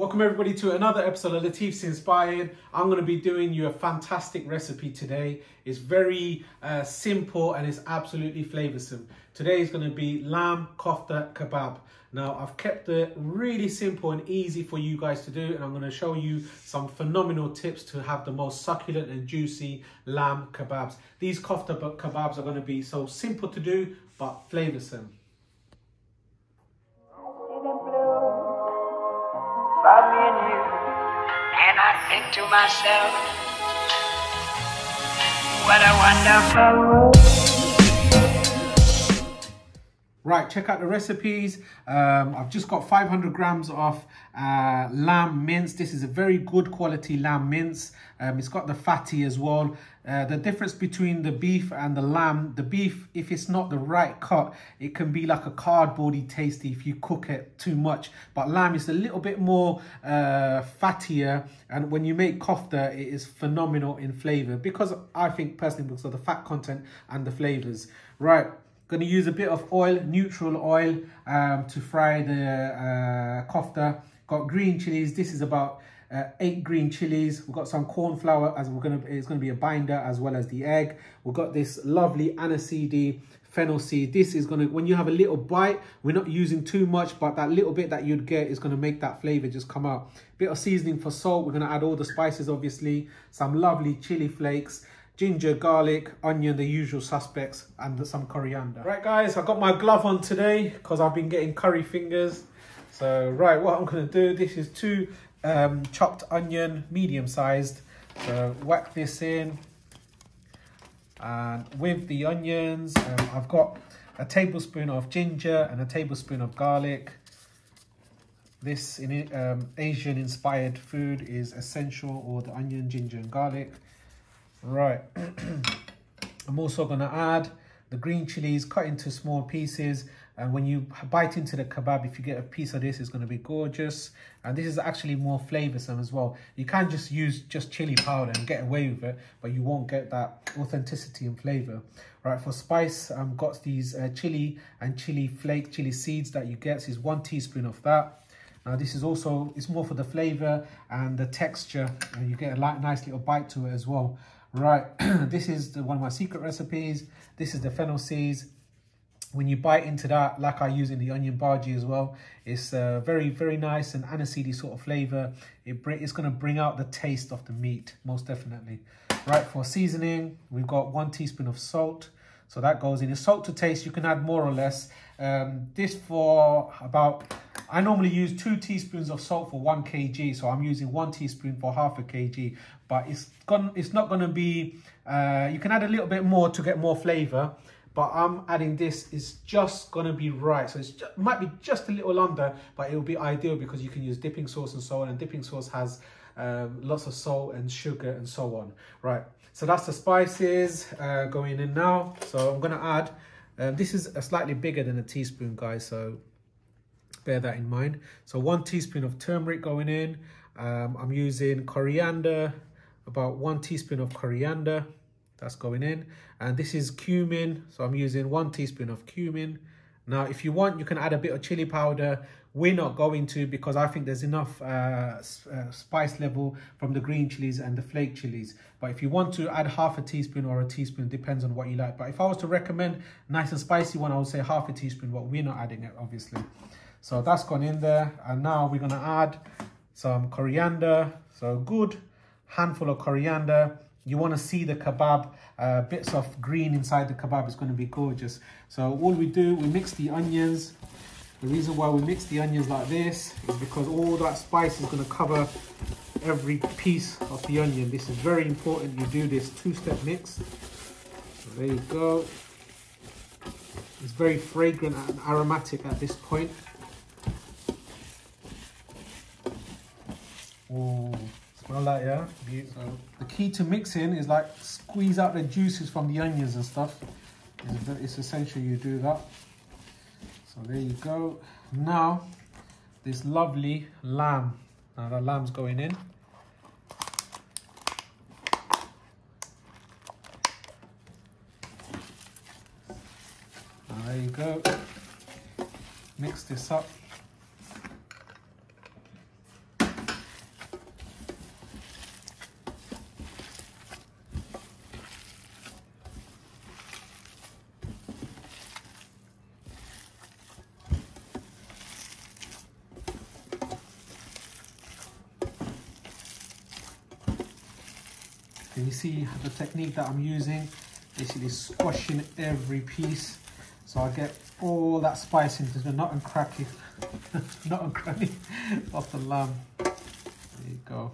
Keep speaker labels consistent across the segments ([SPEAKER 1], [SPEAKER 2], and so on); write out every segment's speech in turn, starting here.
[SPEAKER 1] Welcome everybody to another episode of Latif's Inspired. I'm going to be doing you a fantastic recipe today. It's very uh, simple and it's absolutely flavoursome. Today is going to be lamb kofta kebab. Now I've kept it really simple and easy for you guys to do and I'm going to show you some phenomenal tips to have the most succulent and juicy lamb kebabs. These kofta kebabs are going to be so simple to do but flavoursome.
[SPEAKER 2] About me and you. And I think to myself, what a wonderful world.
[SPEAKER 1] Right, check out the recipes. Um, I've just got 500 grams of uh, lamb mince. This is a very good quality lamb mince. Um, it's got the fatty as well. Uh, the difference between the beef and the lamb, the beef, if it's not the right cut, it can be like a cardboardy tasty if you cook it too much. But lamb is a little bit more uh, fattier. And when you make kofta, it is phenomenal in flavor because I think personally because of the fat content and the flavors. Right. Going to use a bit of oil, neutral oil, um, to fry the uh, kofta. Got green chilies. This is about uh, eight green chilies. We've got some corn flour as we're gonna. It's gonna be a binder as well as the egg. We've got this lovely aniseed fennel seed. This is gonna when you have a little bite. We're not using too much, but that little bit that you'd get is gonna make that flavor just come out. Bit of seasoning for salt. We're gonna add all the spices, obviously. Some lovely chili flakes ginger, garlic, onion, the usual suspects, and some coriander. Right, guys, I've got my glove on today because I've been getting curry fingers. So, right, what I'm going to do, this is two um, chopped onion, medium-sized. So, whack this in. And with the onions, um, I've got a tablespoon of ginger and a tablespoon of garlic. This in um, Asian-inspired food is essential, or the onion, ginger, and garlic. Right. I'm also going to add the green chilies cut into small pieces. And when you bite into the kebab, if you get a piece of this, it's going to be gorgeous. And this is actually more flavoursome as well. You can just use just chili powder and get away with it, but you won't get that authenticity and flavour. Right, for spice, I've got these uh, chili and chili flake, chili seeds that you get. This is one teaspoon of that. Now this is also, it's more for the flavour and the texture. And you get a nice little bite to it as well. Right, this is the, one of my secret recipes. This is the fennel seeds. When you bite into that, like I use in the onion bhaji as well, it's uh, very, very nice and aniseedy sort of flavor. It it's going to bring out the taste of the meat, most definitely. Right, for seasoning, we've got one teaspoon of salt. So that goes in. It's salt to taste. You can add more or less. Um, this for about I normally use two teaspoons of salt for one kg, so I'm using one teaspoon for half a kg. But it's gone. It's not going to be. Uh, you can add a little bit more to get more flavour, but I'm adding this. It's just going to be right. So it might be just a little under, but it will be ideal because you can use dipping sauce and so on. And dipping sauce has um, lots of salt and sugar and so on. Right. So that's the spices uh, going in now. So I'm going to add. Um, this is a slightly bigger than a teaspoon, guys. So bear that in mind. So one teaspoon of turmeric going in. Um, I'm using coriander, about one teaspoon of coriander. That's going in. And this is cumin. So I'm using one teaspoon of cumin. Now, if you want, you can add a bit of chili powder. We're not going to because I think there's enough uh, uh, spice level from the green chilies and the flake chilies. But if you want to add half a teaspoon or a teaspoon, depends on what you like. But if I was to recommend nice and spicy one, I would say half a teaspoon, but we're not adding it, obviously. So that's gone in there. And now we're going to add some coriander. So good handful of coriander. You want to see the kebab, uh, bits of green inside the kebab is going to be gorgeous. So all we do, we mix the onions. The reason why we mix the onions like this is because all that spice is going to cover every piece of the onion. This is very important. You do this two-step mix. So there you go. It's very fragrant and aromatic at this point. Oh, smell that, yeah? Beautiful. The key to mixing is like squeeze out the juices from the onions and stuff. It's essential you do that. So there you go. Now, this lovely lamb. Now the lamb's going in. there you go. Mix this up. You see the technique that I'm using? Basically squashing every piece. So I get all that spice into the nut and cracky, nut and cranny of the lamb. There you go.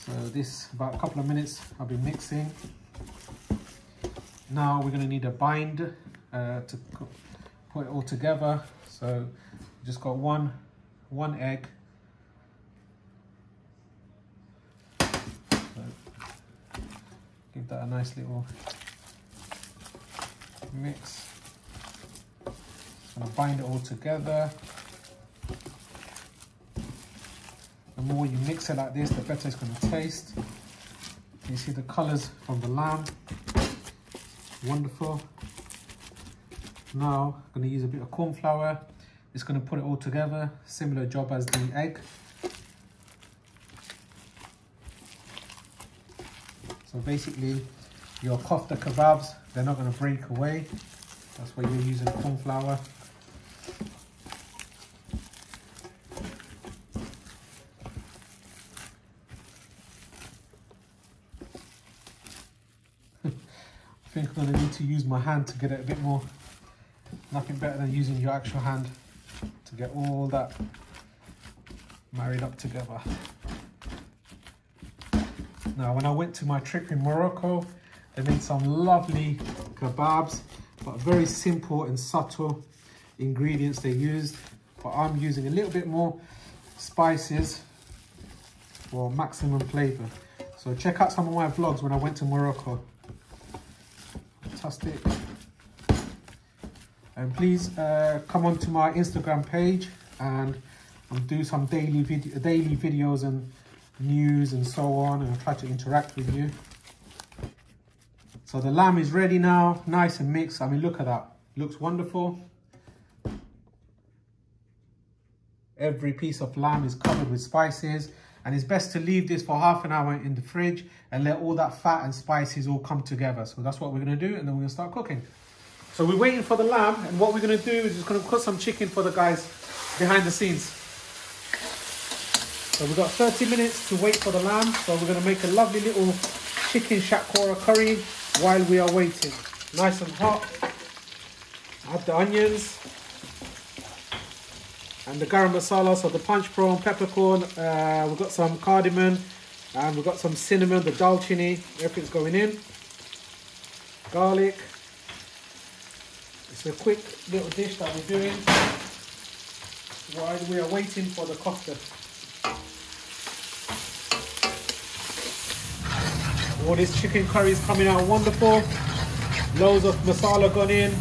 [SPEAKER 1] So this, about a couple of minutes, I'll be mixing. Now we're gonna need a bind uh, to put it all together. So just got one, one egg. So give that a nice little mix. Gonna bind it all together. The more you mix it like this, the better it's gonna taste. You see the colors from the lamb. Wonderful. Now, I'm gonna use a bit of corn flour. It's gonna put it all together. Similar job as the egg. So basically, your kofta kebabs, they're not gonna break away. That's why you're using corn flour. I think I'm gonna need to use my hand to get it a bit more Nothing better than using your actual hand to get all that married up together. Now, when I went to my trip in Morocco, they made some lovely kebabs, but very simple and subtle ingredients they used. But I'm using a little bit more spices for maximum flavor. So check out some of my vlogs when I went to Morocco. Fantastic. And please uh, come onto my Instagram page and I'll do some daily video, daily videos and news and so on, and I'll try to interact with you. So the lamb is ready now, nice and mixed. I mean, look at that, looks wonderful. Every piece of lamb is covered with spices and it's best to leave this for half an hour in the fridge and let all that fat and spices all come together. So that's what we're gonna do and then we're gonna start cooking. So we're waiting for the lamb, and what we're gonna do is just gonna cook some chicken for the guys behind the scenes. So we've got 30 minutes to wait for the lamb. So we're gonna make a lovely little chicken shatkora curry while we are waiting. Nice and hot. Add the onions and the garam masala, so the panch phoron, peppercorn. Uh, we've got some cardamom and we've got some cinnamon, the dalchini. Everything's going in. Garlic. It's a quick little dish that we're doing while we are waiting for the kofta. All this chicken curry is coming out wonderful. Loads of masala gone in.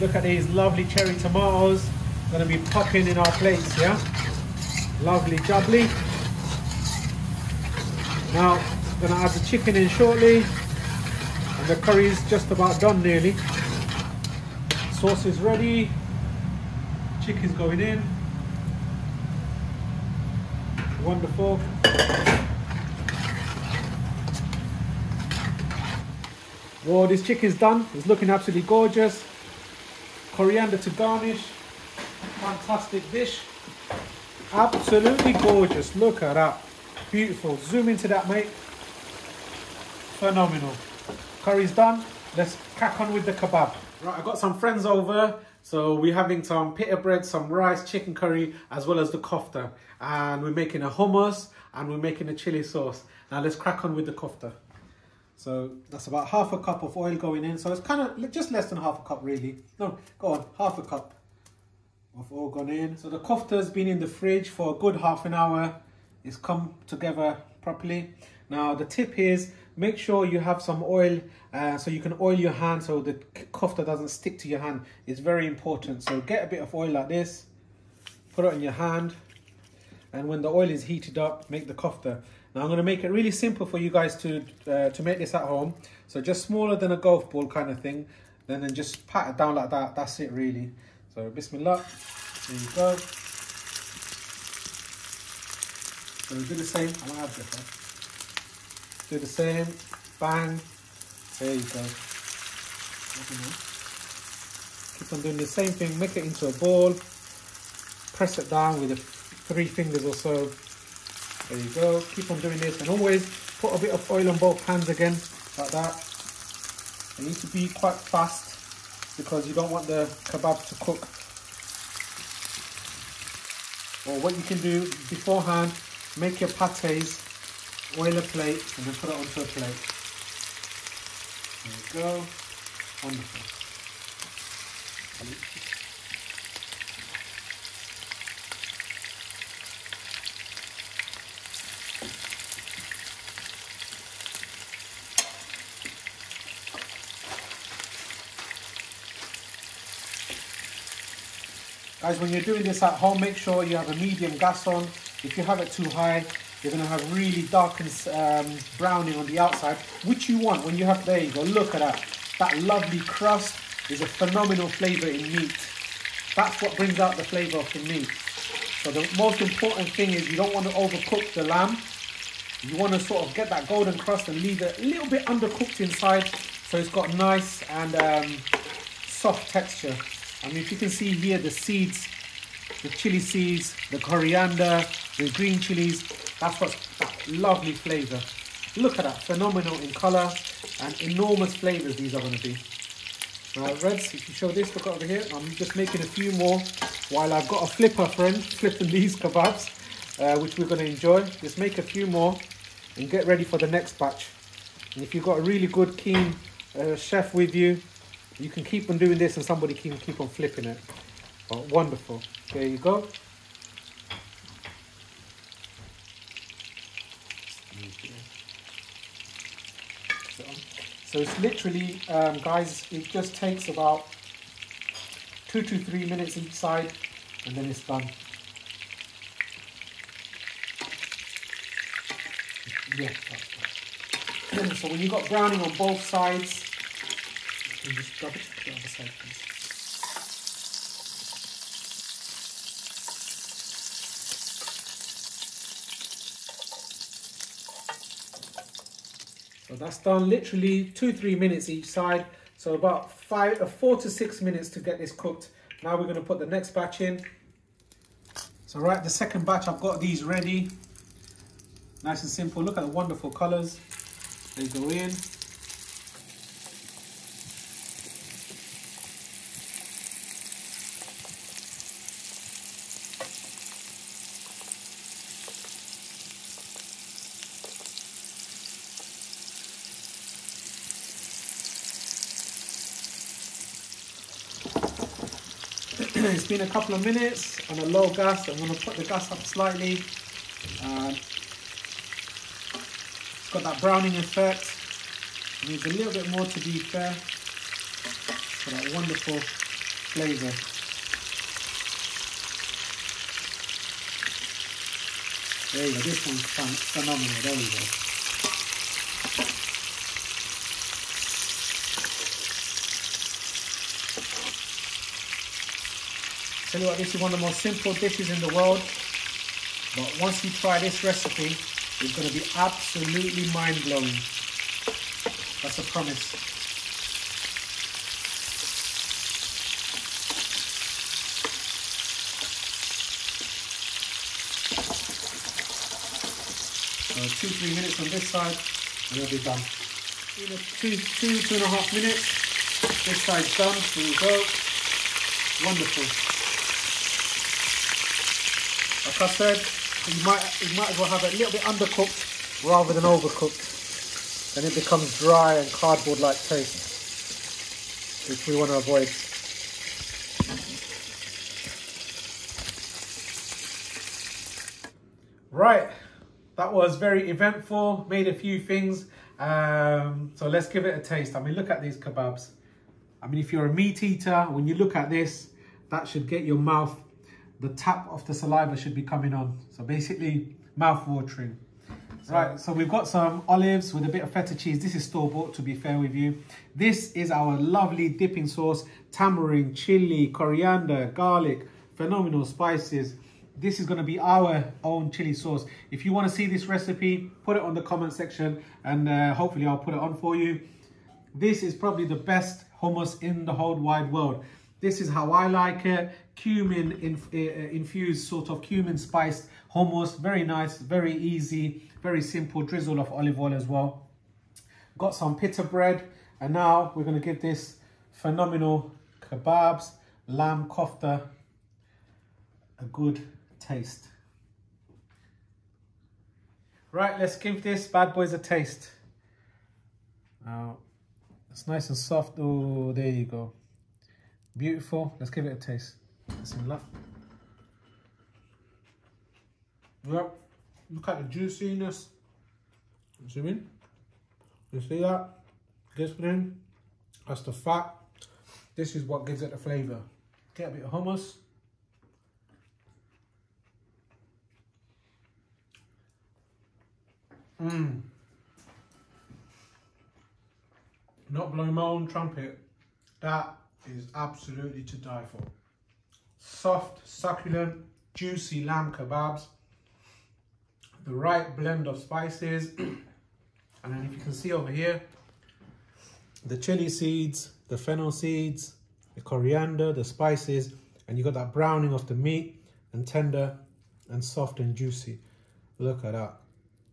[SPEAKER 1] Look at these lovely cherry tomatoes. Gonna be popping in our plates, yeah? Lovely jubbly. Now, gonna add the chicken in shortly. And the curry is just about done nearly. Sauce is ready. Chicken's going in. Wonderful. Well, this chicken's done. It's looking absolutely gorgeous. Coriander to garnish. Fantastic dish. Absolutely gorgeous. Look at that. Beautiful. Zoom into that, mate. Phenomenal. Curry's done. Let's crack on with the kebab. Right, I got some friends over. So we're having some pita bread, some rice, chicken curry, as well as the kofta. And we're making a hummus and we're making a chili sauce. Now let's crack on with the kofta. So that's about half a cup of oil going in. So it's kind of just less than half a cup really. No, go on, half a cup of oil gone in. So the kofta's been in the fridge for a good half an hour. It's come together properly. Now the tip is make sure you have some oil uh, so you can oil your hand so the kofta doesn't stick to your hand. It's very important. So get a bit of oil like this, put it on your hand, and when the oil is heated up, make the kofta. Now I'm going to make it really simple for you guys to uh, to make this at home. So just smaller than a golf ball kind of thing. Then then just pat it down like that. That's it really. So Bismillah. There you go. So do the same. I'm gonna add this. Huh? Do the same. Bang. There you go. Keep on doing the same thing. Make it into a ball. Press it down with three fingers or so. There you go. Keep on doing this and always put a bit of oil on both hands again, like that. You need to be quite fast because you don't want the kebab to cook. Or what you can do beforehand, make your pates, oil a plate, and then put it onto a plate. There you go. Wonderful. Guys, when you're doing this at home, make sure you have a medium gas on. If you have it too high, you're gonna have really dark and um, browning on the outside, which you want when you have, there you go, look at that. That lovely crust is a phenomenal flavor in meat. That's what brings out the flavor of the meat. So the most important thing is you don't want to overcook the lamb. You want to sort of get that golden crust and leave it a little bit undercooked inside so it's got nice and um, soft texture. I mean, if you can see here, the seeds, the chili seeds, the coriander, the green chilies, that's what's that lovely flavor. Look at that, phenomenal in color and enormous flavors these are going to be. Now, Reds, if you show this, look over here. I'm just making a few more while I've got a flipper friend flipping these kebabs, uh, which we're going to enjoy. Just make a few more and get ready for the next batch. And if you've got a really good, keen uh, chef with you, you can keep on doing this and somebody can keep on flipping it. Oh, wonderful. There you go. So it's literally, um, guys, it just takes about two to three minutes each side and then it's done. Yeah, so when you've got browning on both sides, you just drop it to the other side, please. So that's done literally two, three minutes each side. So about five, uh, four to six minutes to get this cooked. Now we're gonna put the next batch in. So right, the second batch, I've got these ready. Nice and simple. Look at the wonderful colors. They go in. it's been a couple of minutes on a low gas. I'm going to put the gas up slightly. Uh, it's got that browning effect. It needs a little bit more to be fair for that wonderful flavour. There you go, this one's phenomenal, there we go. Tell you what, this is one of the most simple dishes in the world. But once you try this recipe, it's going to be absolutely mind-blowing. That's a promise. So two, three minutes on this side, and it'll be done. In Two, two, two and a half minutes. This side's done. Here we go. Wonderful. Like I said, you might you might as well have it a little bit undercooked rather than overcooked. Then it becomes dry and cardboard-like taste, which we want to avoid. Right, that was very eventful, made a few things. Um, so let's give it a taste. I mean, look at these kebabs. I mean, if you're a meat eater, when you look at this, that should get your mouth the tap of the saliva should be coming on. So basically, mouth watering. So, right, so we've got some olives with a bit of feta cheese. This is store-bought, to be fair with you. This is our lovely dipping sauce. Tamarind, chili, coriander, garlic, phenomenal spices. This is going to be our own chili sauce. If you want to see this recipe, put it on the comment section and uh, hopefully I'll put it on for you. This is probably the best hummus in the whole wide world. This is how I like it. Cumin inf uh, infused sort of cumin spiced hummus. Very nice, very easy, very simple. Drizzle of olive oil as well. Got some pita bread. And now we're going to give this phenomenal kebabs, lamb kofta, a good taste. Right, let's give this bad boys a taste. Now, it's nice and soft. Oh, there you go. Beautiful. Let's give it a taste. Bismillah. Yep. Look at the juiciness. Zoom in. You see that? this Glistening. That's the fat. This is what gives it the flavour. Get a bit of hummus. Mmm. Not blowing my own trumpet. That is absolutely to die for. Soft, succulent, juicy lamb kebabs. The right blend of spices. and then if you can see over here, the chili seeds, the fennel seeds, the coriander, the spices, and you got that browning of the meat and tender and soft and juicy. Look at that.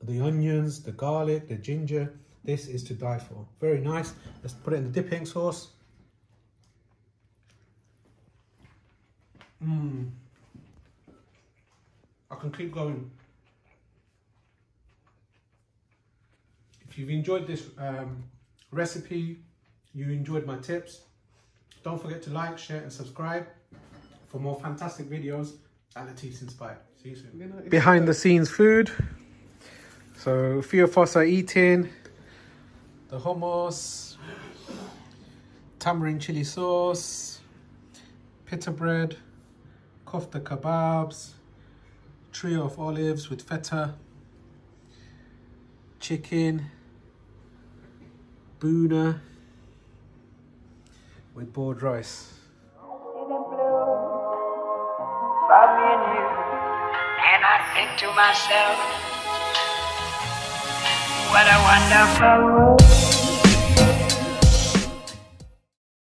[SPEAKER 1] The onions, the garlic, the ginger, this is to die for. Very nice. Let's put it in the dipping sauce. Mmm. I can keep going. If you've enjoyed this um, recipe, you enjoyed my tips, don't forget to like, share and subscribe for more fantastic videos at Latif's Inspired. See you soon. Behind the scenes food. So a few of us are eating the hummus, tamarind chili sauce, pita bread, kofta kebabs, trio of olives with feta, chicken, bhuna with boiled rice.
[SPEAKER 2] And I think to myself, what a wonderful world.